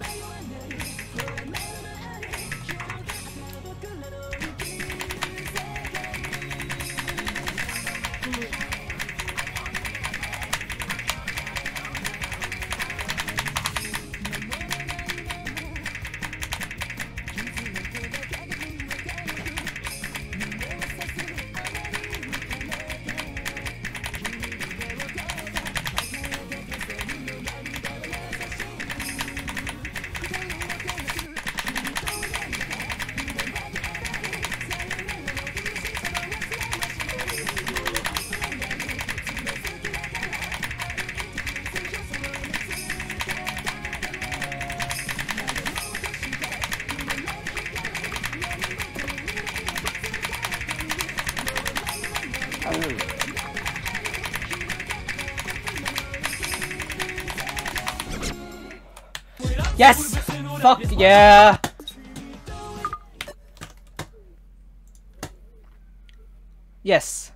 Bye. Yes! Fuck yeah! Yes.